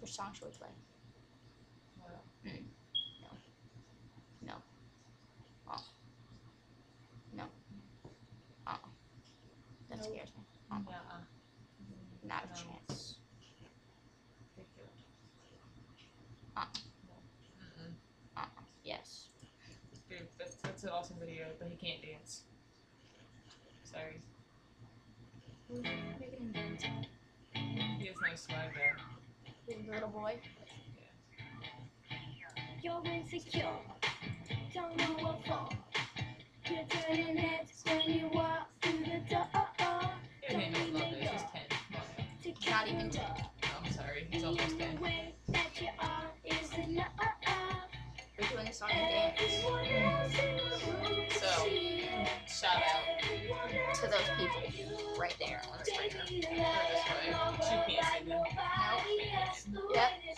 Which song should we play? Well, No. Oh. No. Uh. That Nope. scares me. nuh-uh. Not a No. chance. Ridiculous. Uh. Mm-mm. Uh. Yes. Dude, that's, that's an awesome video, but he can't dance. Sorry. He has no swag though. Little boy. You're insecure,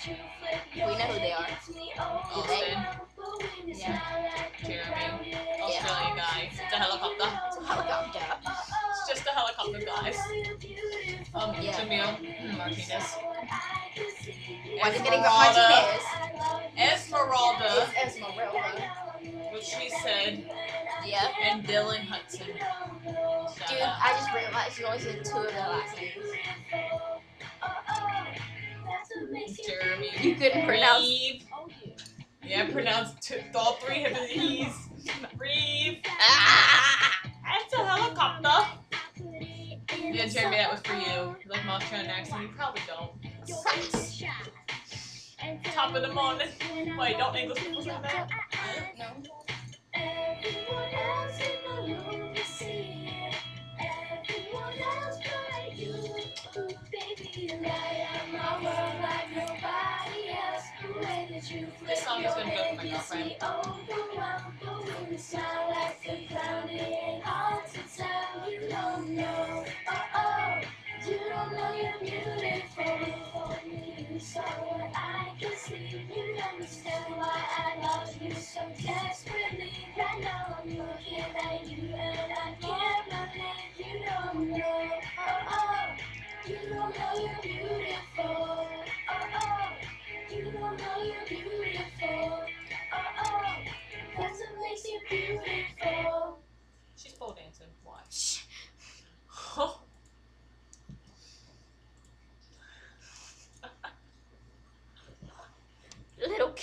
We know who they are. Austin. But when you Yeah. a Jeremy. Australian guy. The helicopter. It's a helicopter. It's just a helicopter, guys. Um, Yeah. Jamil Martinez. Why is it getting. Martinez? Esmeralda, It's Esmeralda. what she said, Yeah. and Dylan Hudson. Shout Dude, out. I just realized you only said two of the last names. Jeremy. You couldn't pronounce. Reeve. Yeah, pronounce two, all three of these. Reeve. Ah! That's a helicopter. Yeah, Jeremy, that was for you. You like Australian accent? You probably don't. Top of the morning. Wait, don't English people say that? No. Everyone else in the room can see it. Everyone else but you. Ooh, baby, This song is gonna go for my girlfriend.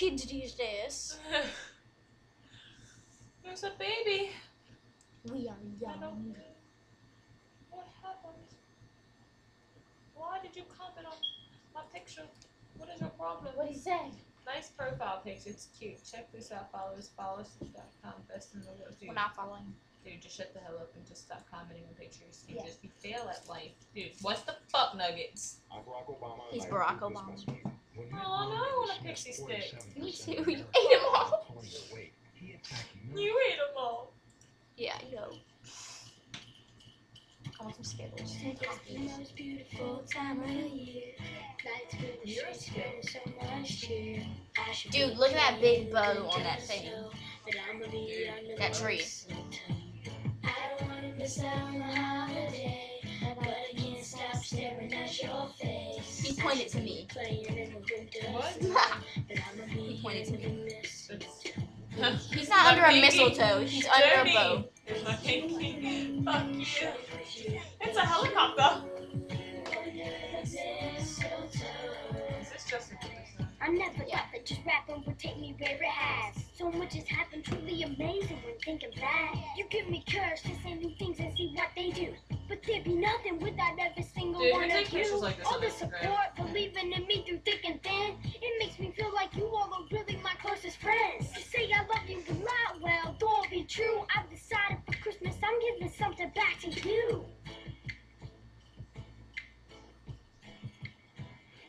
Kids these days. There's a baby. We are young. What happened? Why did you comment on my picture? What is your problem? What do you say? Nice profile picture. It's cute. Check this out. Follow us. Follow.com. Best in the world. Dude, We're not following. dude, just shut the hell up and just stop commenting on pictures. You Yeah. just you fail at life. Dude, what's the fuck nuggets? He's Barack Obama. Oh, no, I want a pixie stick. Me too. You ate them all. You ate them all. Yeah, yo. I want some Skittles. It's the most beautiful time of the year. Nights with the You're a streets filled with so much cheer. I should Dude, look at that big bow on that thing. myself, But I'ma be under That the tree. Staring at your face. He pointed to me. Playing in the winter What? sun, but I'ma be He pointed to me. He's not under a mistletoe. He's under a bow. It's. Fuck you. It's a helicopter. Is this Justin Timberlake? I never Yeah. thought that just rapping would take me where it has. So much has happened, truly amazing when thinking back. You give me courage to say new things and see what they do. But there'd be nothing without every single Dude, one of you. like all the support, believing in me through thick and thin. It makes me feel like you all are really my closest friends. You say I love you a lot, well, though be true, I've decided for Christmas I'm giving something back to you.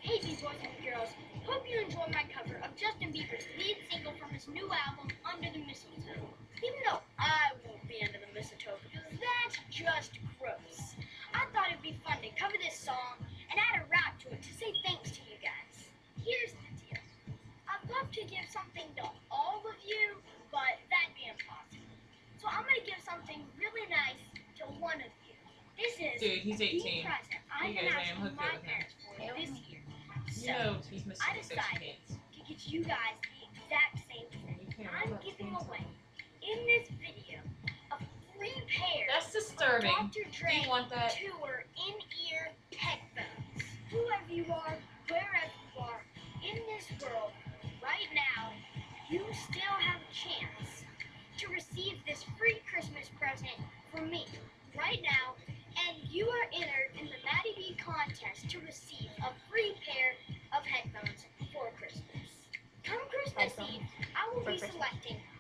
Hey, boys and girls. I hope you enjoy my cover of Justin Bieber's lead single from his new album, Under the Mistletoe. Even though I won't be under the mistletoe because that's just gross. I thought it'd be fun to cover this song and add a rap to it to say thanks to you guys. Here's the deal. I'd love to give something to all of you, but that'd be impossible. So I'm gonna give something really nice to one of you. This is Dude, he's the 18. present I'm You gonna guys ask my up with him. parents So, I decided- to get you guys the exact same thing, I'm giving away in this video a free pair That's of disturbing. Dr. Do Dre you want that? tour in-ear headphones. Whoever you are, wherever you are, in this world, right now, you still have a chance to receive this free Christmas present from me right now, selecting